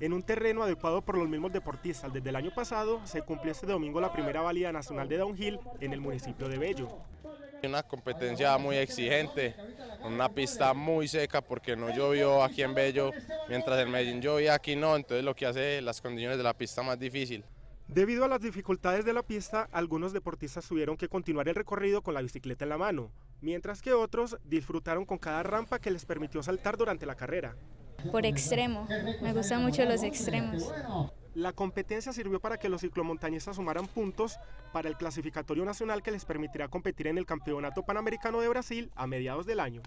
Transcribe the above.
En un terreno adecuado por los mismos deportistas desde el año pasado, se cumplió este domingo la primera válida nacional de downhill en el municipio de Bello. Una competencia muy exigente, una pista muy seca porque no llovió aquí en Bello, mientras en Medellín llovía aquí no, entonces lo que hace las condiciones de la pista más difícil. Debido a las dificultades de la pista, algunos deportistas tuvieron que continuar el recorrido con la bicicleta en la mano, mientras que otros disfrutaron con cada rampa que les permitió saltar durante la carrera. Por extremo, me gustan mucho los extremos. La competencia sirvió para que los ciclomontañistas sumaran puntos para el clasificatorio nacional que les permitirá competir en el Campeonato Panamericano de Brasil a mediados del año.